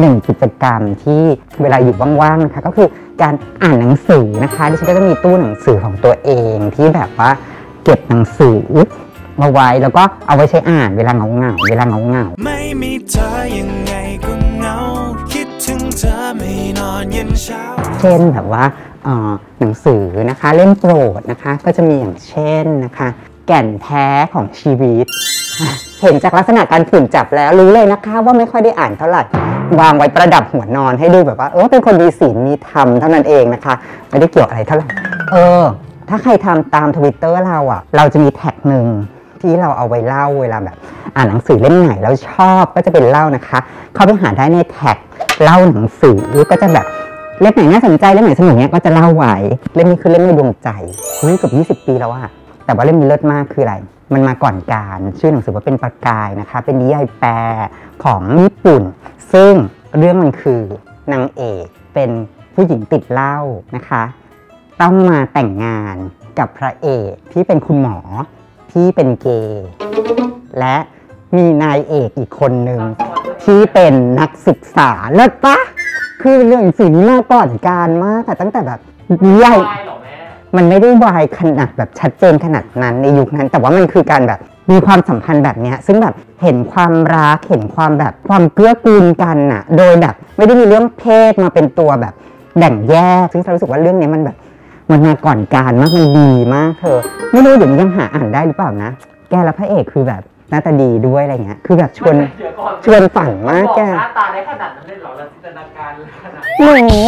หนึ่งกิจกรรมที่เวลาอยู่ว่างๆนะคะก็คือการอ่านหนังสือนะคะดิฉันก็จะมีตู้หนังสือของตัวเองที่แบบว่าเก็บหนังสือมาไว้แล้วก็เอาไว้ใช้อ่านเวลาเหงาๆเวลาเหงาๆไม่มีเธอยังไงก็เหงาคิดถึงเธอไม่นอนเย็นเช้าเช่นแบบว่าเอ่อหนังสือนะคะเล่มโปรดนะคะ ก็จะมีอย่างเช่นนะคะ แก่นแท้ของชีวิตอะ เห็นจากลักษณะการฝืนจับแล้วรู้เลยนะคะ ว่าไม่ค่อยได้อ่านเท่าไหร่วางไว้ประดับหัวนอนให้ดูแบบว่าเออเป็นคนมีศีลมีธรรมเท่านั้นเองนะคะไม่ได้เกี่ยวอะไรเท่าไหร่เออ ถ้าใครทำตามทวิตเตอร์เราอะ่ะ เราจะมีแท็กหนึ่งที่เราเอาไว้เล่าเวลาแบบ อ่านหนังสือเล่มไหนแล้วชอบก็จะเป็นเล่านะคะ เข้าไปหาได้ในแท็กเล่าหนังสือก็จะแบบเล่มไหนน่าสนใจเล่มไหนสนุกเนี้ยก็จะเล่าไว้เล่มนี้คือเล่มในดวงใจเฮ้ยเกือบ20 ปีแล้วอะแต่ว่าเล่มนี้เลิศมากคืออะไร มันมาก่อนการ ชื่อหนังสือว่าเป็นประกายนะคะ เป็นนิยายแปลของญี่ปุ่น ซึ่งเรื่องมันคือนางเอกเป็นผู้หญิงติดเหล้านะคะ ต้องมาแต่งงานกับพระเอกที่เป็นคุณหมอที่เป็นเกย์และมีนายเอกอีกคนหนึ่งที่เป็นนักศึกษาเลิศปะคือเรื่องสิ่งนี้มาก่อนการมากอะตั้งแต่แบบนิยาย มันไม่ได้วายขนาดแบบชัดเจนขนาดนั้นในยุคนั้น แต่ว่ามันคือการแบบมีความสัมพันธ์แบบนี้ซึ่งแบบเห็นความรักเห็นความแบบความเกื้อกูลกันน่ะโดยแบบไม่ได้มีเรื่องเพศมาเป็นตัวแบบแบ่งแยกซึ่งเรารู้สึกว่าเรื่องนี้มันแบบมันมาก่อนการมากมันดีมากเธอ ไม่รู้เดี๋ยวนี้ยังหาอ่านได้หรือเปล่านะ แกและพระเอกคือแบบ หน้าตาดีด้วยอะไรเงี้ย คือแบบชวนเดี๋ยวก่อนชวนฝันมากบอกแกหน้าตาได้ขนาดนั้นเลยเหรอเราจินตนาการเลยขนาดนั้นหนู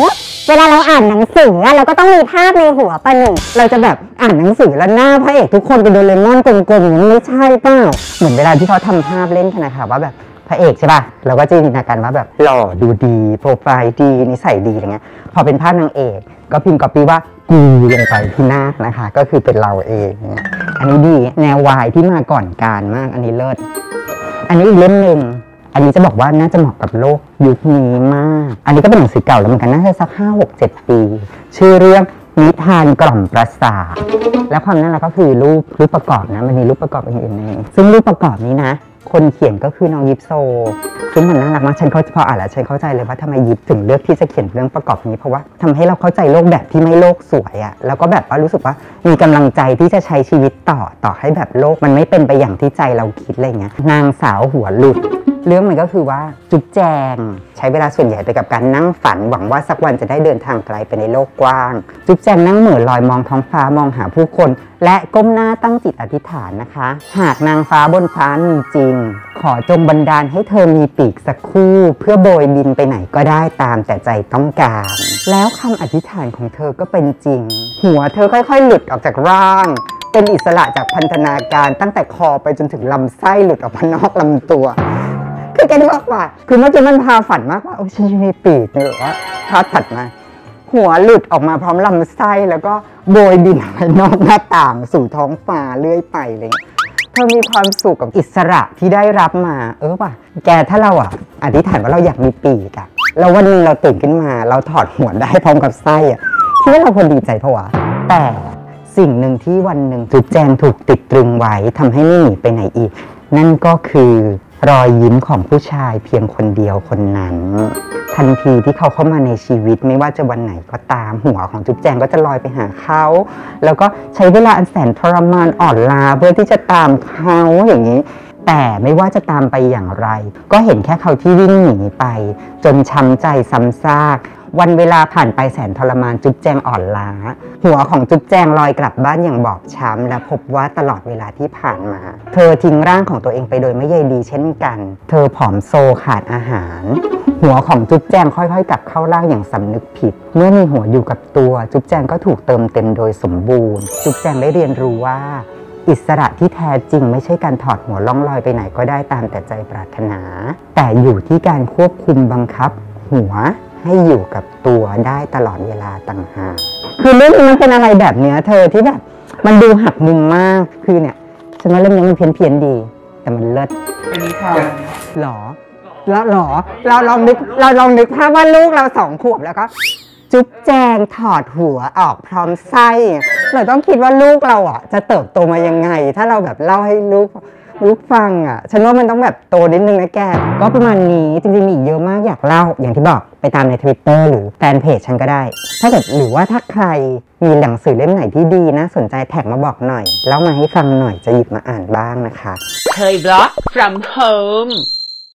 เวลาเราอ่านหนังสืออะเราก็ต้องมีภาพในหัวปะหนูเราจะแบบอ่านหนังสือแล้วหน้าพระเอกทุกคนเป็นโดเรมอนกลมๆอย่างนี้ไม่ใช่เปล่าเหมือนเวลาที่เขาทำภาพเล่นกันนะคะว่าแบบพระเอกใช่ป่ะเราก็จะจินตนาการว่าแบบหล่อดูดีโปรไฟล์ดีนิสัยดีอะไรเงี้ยพอเป็นภาพนางเอก ก็พิมพ์ก๊อปปี้ว่ากูลงไปที่หน้านะคะ ก็คือเป็นเราเองเนี่ย อันนี้ดีแนววายที่มาก่อนการมาก อันนี้เลิศ อันนี้อีกเล่มหนึ่งอันนี้จะบอกว่าน่าจะเหมาะกับโลกยุคนี้มาก อันนี้ก็เป็นหนังสือเก่าแล้วเหมือนกันน่าจะสักห้าหกเจ็ดปี ชื่อเรื่องนิทานกล่อมประสาทและความน่ารักก็คือรูปรูปประกอบนะมันมีรูปประกอบอื่นๆในซึ่งรูปประกอบนี้นะ คนเขียนก็คือน้องยิปโซซึ่งมันน่ารักมากฉันเขาพออ่านแล้วฉันเข้าใจเลยว่าทำไมยิปถึงเลือกที่จะเขียนเรื่องประกอบนี้เพราะว่าทำให้เราเข้าใจโลกแบบที่ไม่โลกสวยอะ่ะแล้วก็แบบว่ารู้สึกว่ามีกำลังใจที่จะใช้ชีวิตต่อต่อให้แบบโลกมันไม่เป็นไปอย่างที่ใจเราคิดอะไรเงี้ยนางสาวหัวหลุด เรื่องมันก็คือว่าจุ๊บแจง ใช้เวลาส่วนใหญ่ไปกับการนั่งฝันหวังว่าสักวันจะได้เดินทางไกลไปในโลกกว้าง จุ๊บแจงนั่งเหม่อลอยมองท้องฟ้ามองหาผู้คน และก้มหน้าตั้งจิตอธิษฐานนะคะ หากนางฟ้าบนฟ้ามีจริง ขอจงบันดาลให้เธอมีปีกสักคู่ เพื่อโบยบินไปไหนก็ได้ตามแต่ใจต้องการ แล้วคำอธิษฐานของเธอก็เป็นจริง หัวเธอค่อยๆ หลุดออกจากร่างเป็นอิสระจากพันธนาการตั้งแต่คอไปจนถึงลำไส้หลุดออกมานอกลำตัวคือแกนึกกว่า คือเมื่อกี้มันพาฝันมากว่าโอ้ยฉันจะมีปีกเนี่ยหรือว่าภาพถัดมา หัวหลุดออกมาพร้อมลำไส้แล้วก็โบยบินออกไปนอกหน้าต่างสู่ท้องฟ้าเลื่อยไปอะไรเลยเธอมีความสุขกับอิสระที่ได้รับมา เออว่ะ แกถ้าเราอะอธิษฐานว่าเราอยากมีปีกอะแล้ววันหนึงเราตื่นขึ้นมา เราถอดหัวได้พร้อมกับไส้อะคิดว่าเราควรดีใจเพราะวะแต่สิ่งหนึ่งที่วันหนึ่งจุดแจงถูกติดตรึงไว้ทำให้ไม่หนีไปไหนอีก นั่นก็คือ รอยยิ้มของผู้ชายเพียงคนเดียวคนนั้น ทันทีที่เขาเข้ามาในชีวิตไม่ว่าจะวันไหนก็ตามหัวของจุ๊บแจงก็จะลอยไปหาเขา แล้วก็ใช้เวลาอันแสนทรมานอ่อนล้าเพื่อที่จะตามเขาอย่างนี้ แต่ไม่ว่าจะตามไปอย่างไร ก็เห็นแค่เขาที่วิ่งหนีไป จนช้ำใจซ้ำซาก วันเวลาผ่านไปแสนทรมานจุ๊บแจงอ่อนล้า หัวของจุ๊บแจงลอยกลับบ้านอย่างบอบช้ำ และพบว่าตลอดเวลาที่ผ่านมา เธอทิ้งร่างของตัวเองไปโดยไม่ใยดีเช่นกัน เธอผอมโซขาดอาหาร หัวของจุ๊บแจงค่อยๆกลับเข้าร่างอย่างสำนึกผิด เมื่อมีหัวอยู่กับตัว จุ๊บแจงก็ถูกเติมเต็มโดยสมบูรณ์ จุ๊บแจงได้เรียนรู้ว่าอิสระที่แท้จริงไม่ใช่การถอดหัวล่องลอยไปไหนก็ได้ตามแต่ใจปรารถนา แต่อยู่ที่การควบคุมบังคับ หัว ให้อยู่กับตัวได้ตลอดเวลาต่างหากคือเรื่องนี้มันเป็นอะไรแบบเนี้ยเธอที่แบบมันดูหักมุมมากคือเนี่ยฉันว่าเรื่องนี้มันเพี้ยนเพียนๆดี แต่มันเลิศเป็นนิทานหรอแล้วหรอ เราลองนึกเราลองนึกภาพว่าลูกเราสองขวบแล้วก็จุ๊บแจงถอดหัวออกพร้อมไส้เราต้องคิดว่าลูกเราอะ จะเติบโตมายังไง ถ้าเราแบบเล่าให้ลูก ลูกฟังอะ ฉันว่ามันต้องแบบโตนิดนึงนะแก ก็ประมาณนี้จริงๆมีอีกเยอะมากอยากเล่า อย่างที่บอกไปตามใน Twitter หรือแฟนเพจฉันก็ได้ ถ้าเกิดหรือว่าถ้าใครมีหนังสือเล่มไหนที่ดีนะ สนใจแท็กมาบอกหน่อย แล้วมาให้ฟังหน่อยจะหยิบมาอ่านบ้างนะคะ เคยบล็อก from home